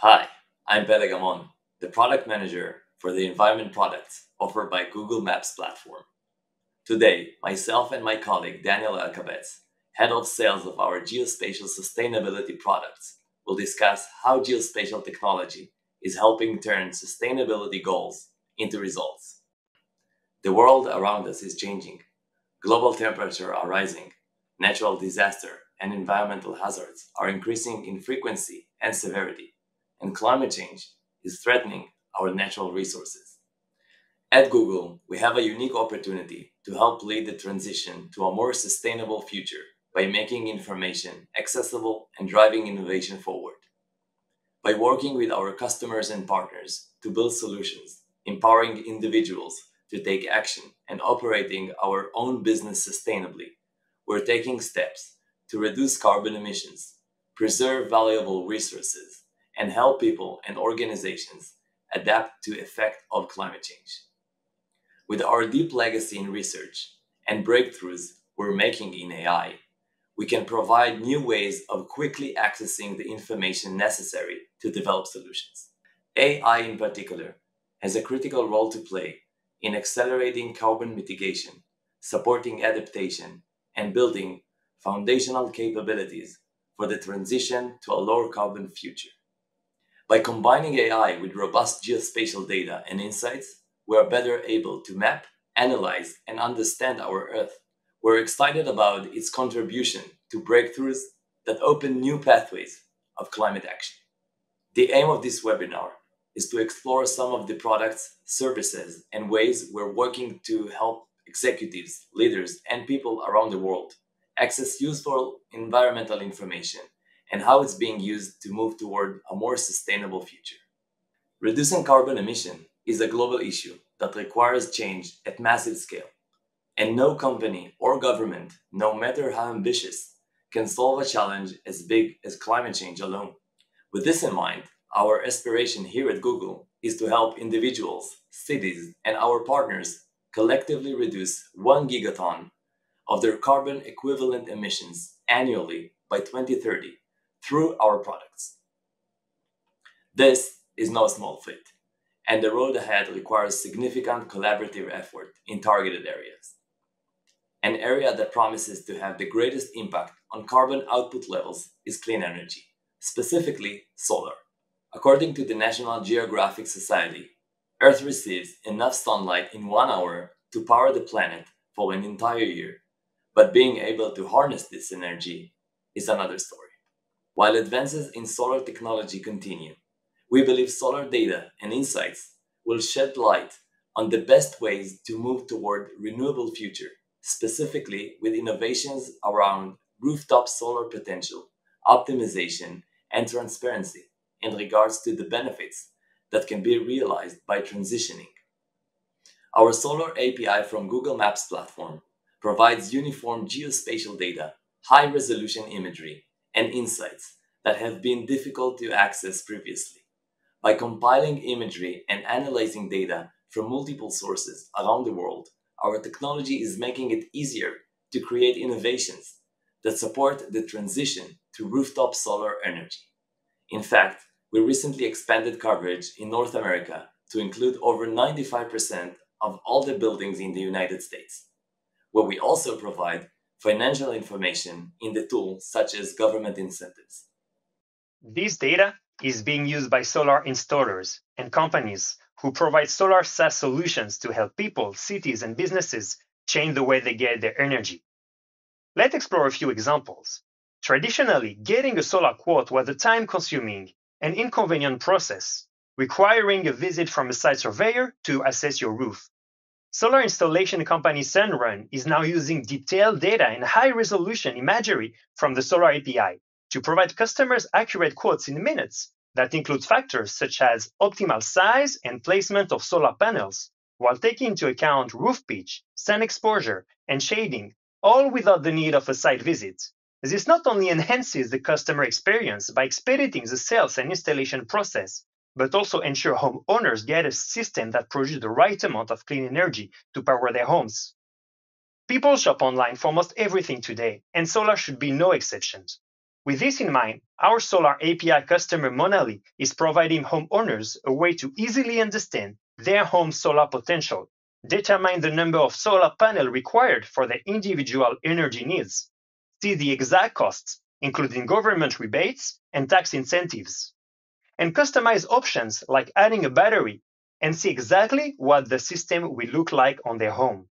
Hi, I'm Peleg Gamon, the product manager for the environment products offered by Google Maps platform. Today, myself and my colleague Daniel Elkabetz, head of sales of our geospatial sustainability products, will discuss how geospatial technology is helping turn sustainability goals into results. The world around us is changing. Global temperatures are rising. Natural disaster and environmental hazards are increasing in frequency and severity, and climate change is threatening our natural resources. At Google, we have a unique opportunity to help lead the transition to a more sustainable future by making information accessible and driving innovation forward. By working with our customers and partners to build solutions, empowering individuals to take action, and operating our own business sustainably, we're taking steps to reduce carbon emissions, preserve valuable resources, and help people and organizations adapt to the effect of climate change. With our deep legacy in research and breakthroughs we're making in AI, we can provide new ways of quickly accessing the information necessary to develop solutions. AI in particular has a critical role to play in accelerating carbon mitigation, supporting adaptation, and building foundational capabilities for the transition to a lower carbon future. By combining AI with robust geospatial data and insights, we are better able to map, analyze, and understand our Earth. We're excited about its contribution to breakthroughs that open new pathways of climate action. The aim of this webinar is to explore some of the products, services, and ways we're working to help executives, leaders, and people around the world access useful environmental information and how it's being used to move toward a more sustainable future. Reducing carbon emission is a global issue that requires change at massive scale, and no company or government, no matter how ambitious, can solve a challenge as big as climate change alone. With this in mind, our aspiration here at Google is to help individuals, cities, and our partners collectively reduce 1 gigaton of their carbon equivalent emissions annually by 2030 through our products. This is no small feat, and the road ahead requires significant collaborative effort in targeted areas. An area that promises to have the greatest impact on carbon output levels is clean energy, specifically solar. According to the National Geographic Society, Earth receives enough sunlight in one hour to power the planet for an entire year, but being able to harness this energy is another story. While advances in solar technology continue, we believe solar data and insights will shed light on the best ways to move toward renewable future, specifically with innovations around rooftop solar potential, optimization, and transparency in regards to the benefits that can be realized by transitioning. Our Solar API from Google Maps platform provides uniform geospatial data, high resolution imagery, and insights that have been difficult to access previously. By compiling imagery and analyzing data from multiple sources around the world, our technology is making it easier to create innovations that support the transition to rooftop solar energy. In fact, we recently expanded coverage in North America to include over 95% of all the buildings in the United States, where we also provide financial information in the tool such as government incentives. This data is being used by solar installers and companies who provide solar SaaS solutions to help people, cities, and businesses change the way they get their energy. Let's explore a few examples. Traditionally, getting a solar quote was a time consuming and inconvenient process, requiring a visit from a site surveyor to assess your roof. Solar installation company Sunrun is now using detailed data and high resolution imagery from the Solar API to provide customers accurate quotes in minutes that include factors such as optimal size and placement of solar panels, while taking into account roof pitch, sun exposure, and shading, all without the need of a site visit. This not only enhances the customer experience by expediting the sales and installation process, but also ensure homeowners get a system that produces the right amount of clean energy to power their homes. People shop online for almost everything today, and solar should be no exception. With this in mind, our Solar API customer Monalee is providing homeowners a way to easily understand their home solar potential, determine the number of solar panels required for their individual energy needs, see the exact costs, including government rebates and tax incentives, and customize options like adding a battery and see exactly what the system will look like on their home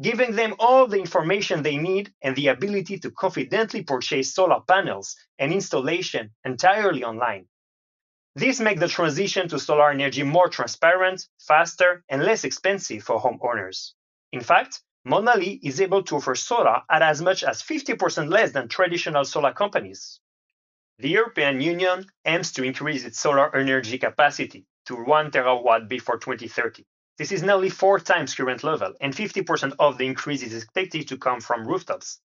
giving them all the information they need and the ability to confidently purchase solar panels and installation entirely online. This makes the transition to solar energy more transparent, faster, and less expensive for homeowners. In fact, Monalee is able to offer solar at as much as 50% less than traditional solar companies. The European Union aims to increase its solar energy capacity to 1 terawatt before 2030. This is nearly four times current level, and 50% of the increase is expected to come from rooftops.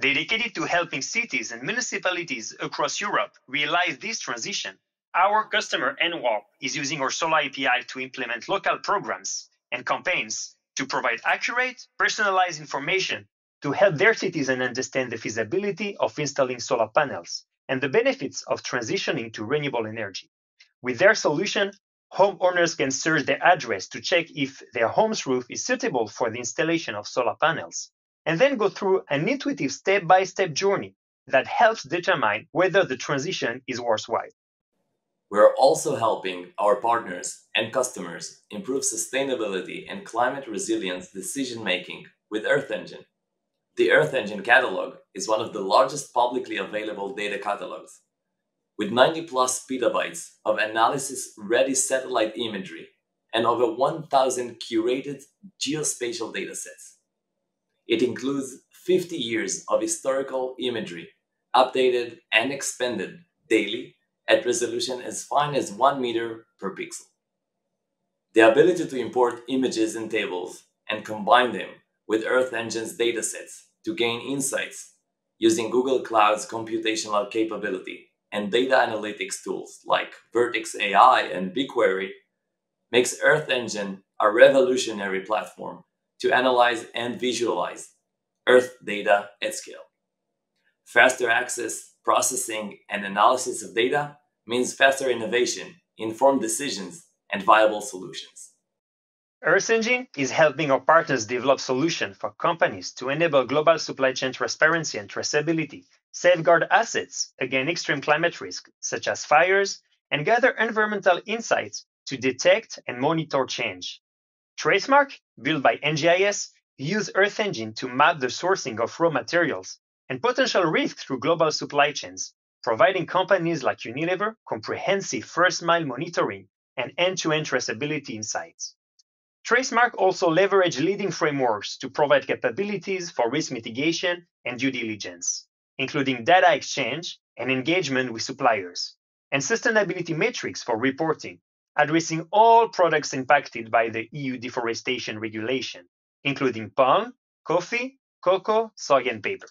Dedicated to helping cities and municipalities across Europe realize this transition, our customer NWARP is using our Solar API to implement local programs and campaigns to provide accurate, personalized information to help their citizens understand the feasibility of installing solar panels and the benefits of transitioning to renewable energy. With their solution, Homeowners can search their address to check if their home's roof is suitable for the installation of solar panels, and then go through an intuitive step by step journey that helps determine whether the transition is worthwhile. We are also helping our partners and customers improve sustainability and climate resilience decision making with Earth Engine. The Earth Engine catalog is one of the largest publicly available data catalogs with 90 plus petabytes of analysis ready satellite imagery and over 1,000 curated geospatial datasets. It includes 50 years of historical imagery, updated and expanded daily at resolution as fine as 1 meter per pixel. The ability to import images and tables and combine them with Earth Engine's datasets to gain insights using Google Cloud's computational capability and data analytics tools like Vertex AI and BigQuery makes Earth Engine a revolutionary platform to analyze and visualize Earth data at scale. Faster access, processing, and analysis of data means faster innovation, informed decisions, and viable solutions. Earth Engine is helping our partners develop solutions for companies to enable global supply chain transparency and traceability safeguard assets against extreme climate risks, such as fires, and gather environmental insights to detect and monitor change. Tracemark, built by NGIS, use Earth Engine to map the sourcing of raw materials and potential risks through global supply chains, providing companies like Unilever comprehensive first mile monitoring and end to end traceability insights. Tracemark also leverage leading frameworks to provide capabilities for risk mitigation and due diligence including data exchange and engagement with suppliers, and sustainability metrics for reporting, addressing all products impacted by the EU deforestation regulation, including palm, coffee, cocoa, soy, and paper.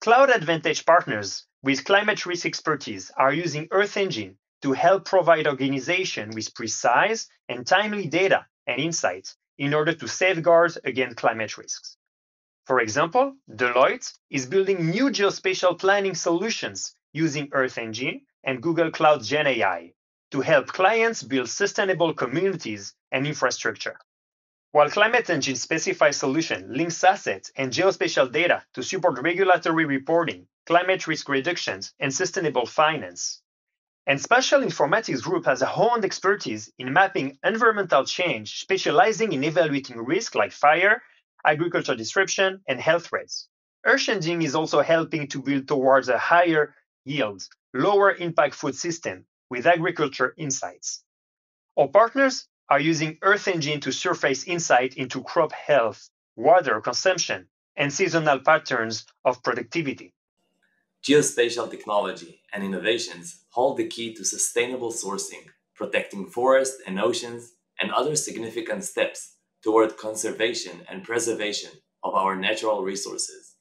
Cloud Advantage partners with climate risk expertise are using Earth Engine to help provide organizations with precise and timely data and insights in order to safeguard against climate risks. For example, Deloitte is building new geospatial planning solutions using Earth Engine and Google Cloud Gen AI to help clients build sustainable communities and infrastructure. While Climate Engine specified solution links assets and geospatial data to support regulatory reporting, climate risk reductions, and sustainable finance. And Spatial Informatics Group has a honed expertise in mapping environmental change, specializing in evaluating risk like fire, agriculture disruption, and health threats. Earth Engine is also helping to build towards a higher yield, lower impact food system with agriculture insights. Our partners are using Earth Engine to surface insight into crop health, water consumption, and seasonal patterns of productivity. Geospatial technology and innovations hold the key to sustainable sourcing, protecting forests and oceans, and other significant steps toward conservation and preservation of our natural resources.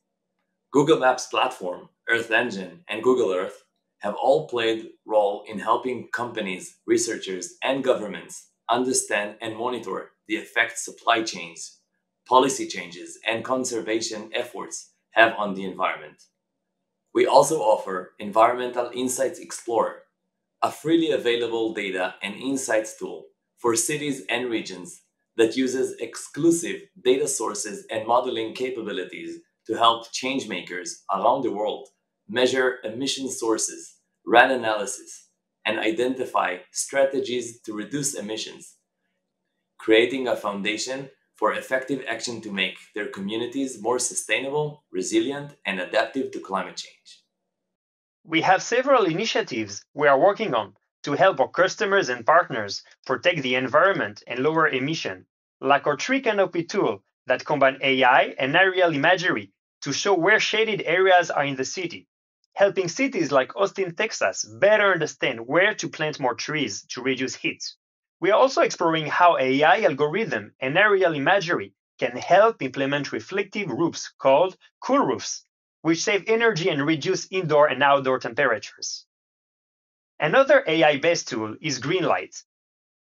Google Maps platform, Earth Engine, and Google Earth have all played role in helping companies, researchers, and governments understand and monitor the effects supply chains, policy changes, and conservation efforts have on the environment. We also offer Environmental Insights Explorer, a freely available data and insights tool for cities and regions that uses exclusive data sources and modeling capabilities to help changemakers around the world measure emission sources, run analysis, and identify strategies to reduce emissions, creating a foundation for effective action to make their communities more sustainable, resilient, and adaptive to climate change. We have several initiatives we are working on to help our customers and partners protect the environment and lower emission, like our tree canopy tool that combine AI and aerial imagery to show where shaded areas are in the city, helping cities like Austin, Texas better understand where to plant more trees to reduce heat. We are also exploring how AI algorithm and aerial imagery can help implement reflective roofs called cool roofs, which save energy and reduce indoor and outdoor temperatures. Another AI-based tool is Greenlight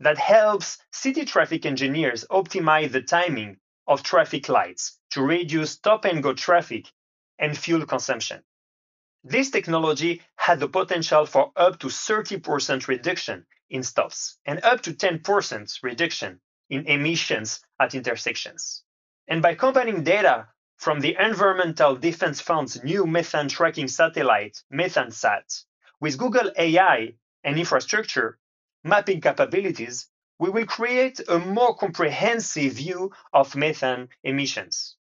that helps city traffic engineers optimize the timing of traffic lights to reduce stop and go traffic and fuel consumption. This technology had the potential for up to 30% reduction in stops and up to 10% reduction in emissions at intersections. And by combining data from the Environmental Defense Fund's new methane tracking satellite, MethaneSat, with Google AI and infrastructure mapping capabilities, we will create a more comprehensive view of methane emissions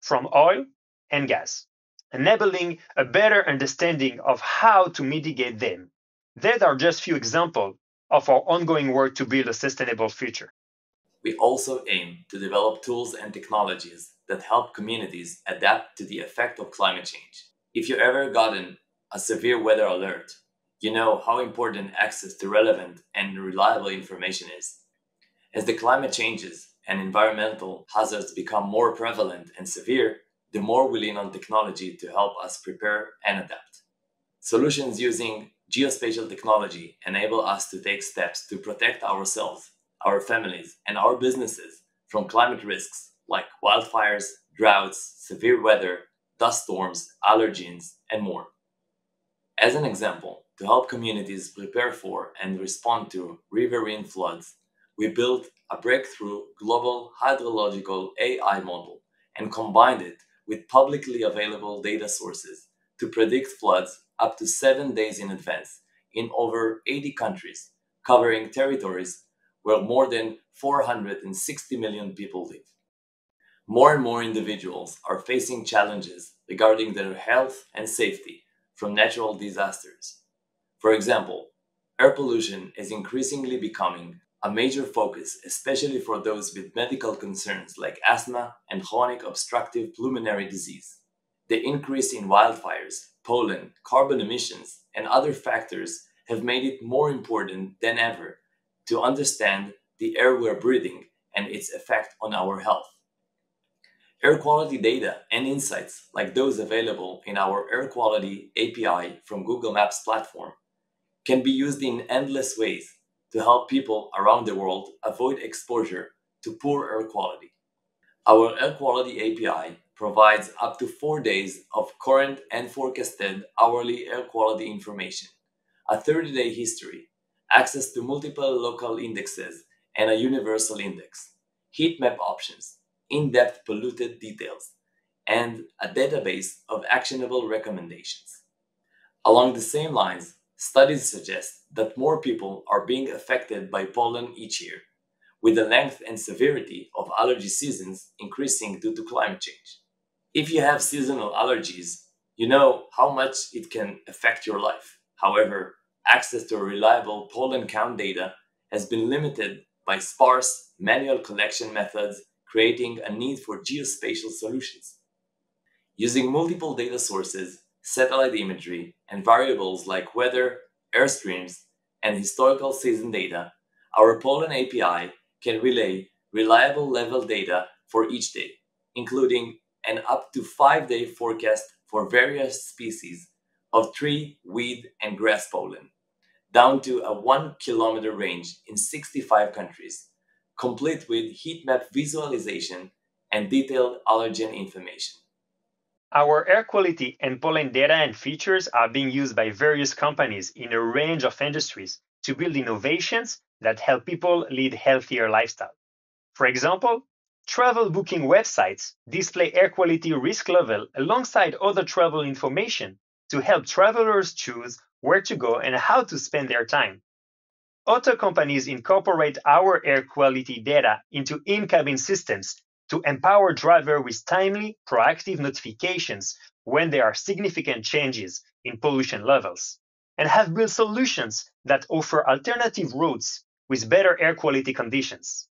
from oil and gas, enabling a better understanding of how to mitigate them. These are just few examples of our ongoing work to build a sustainable future. We also aim to develop tools and technologies that help communities adapt to the effect of climate change. If you ever gotten a severe weather alert, you know how important access to relevant and reliable information is. As the climate changes and environmental hazards become more prevalent and severe, the more we lean on technology to help us prepare and adapt. Solutions using geospatial technology enable us to take steps to protect ourselves, our families, and our businesses from climate risks like wildfires, droughts, severe weather, dust storms, allergens, and more. As an example, to help communities prepare for and respond to riverine floods, we built a breakthrough global hydrological AI model and combined it with publicly available data sources to predict floods up to seven days in advance in over 80 countries, covering territories where more than 460 million people live. More and more individuals are facing challenges regarding their health and safety from natural disasters. For example, air pollution is increasingly becoming a major focus, especially for those with medical concerns like asthma and chronic obstructive pulmonary disease. The increase in wildfires, pollen, carbon emissions, and other factors have made it more important than ever to understand the air we're breathing and its effect on our health. Air quality data and insights like those available in our Air Quality API from Google Maps platform can be used in endless ways to help people around the world avoid exposure to poor air quality. Our Air Quality API provides up to four days of current and forecasted hourly air quality information, a 30 day history, access to multiple local indexes and a universal index, heat map options, in depth polluted details, and a database of actionable recommendations. Along the same lines, studies suggest that more people are being affected by pollen each year, with the length and severity of allergy seasons increasing due to climate change. If you have seasonal allergies, you know how much it can affect your life. However, access to reliable pollen count data has been limited by sparse manual collection methods creating a need for geospatial solutions. Using multiple data sources, satellite imagery, and variables like weather, airstreams, and historical season data, our Pollen API can relay reliable level data for each day, including an up to five day forecast for various species of tree, weed, and grass pollen, down to a one kilometer range in 65 countries complete with heat map visualization and detailed allergen information. Our air quality and pollen data and features are being used by various companies in a range of industries to build innovations that help people lead healthier lifestyles. For example, travel booking websites display air quality risk level alongside other travel information to help travelers choose where to go and how to spend their time. Auto companies incorporate our air quality data into in-cabin systems to empower drivers with timely, proactive notifications when there are significant changes in pollution levels, and have built solutions that offer alternative routes with better air quality conditions.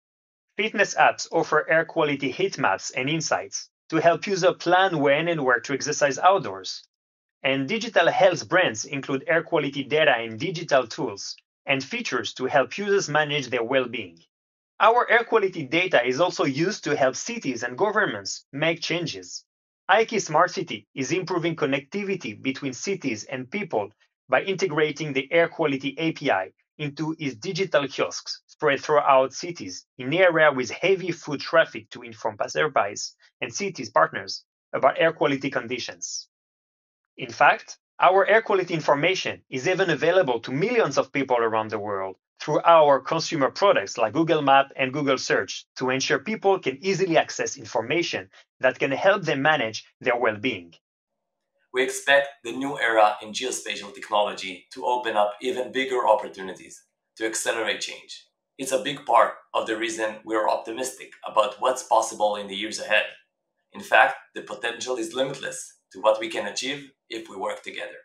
Fitness apps offer air quality heat maps and insights to help users plan when and where to exercise outdoors. And digital health brands include air quality data and digital tools and features to help users manage their well being. Our air quality data is also used to help cities and governments make changes. IKE Smart City is improving connectivity between cities and people by integrating the air quality API into its digital kiosks spread throughout cities in areas with heavy foot traffic to inform passersby and cities partners about air quality conditions. In fact, our air quality information is even available to millions of people around the world through our consumer products like Google Map and Google Search to ensure people can easily access information that can help them manage their well-being. We expect the new era in geospatial technology to open up even bigger opportunities to accelerate change. It's a big part of the reason we're optimistic about what's possible in the years ahead. In fact, the potential is limitless to what we can achieve if we work together.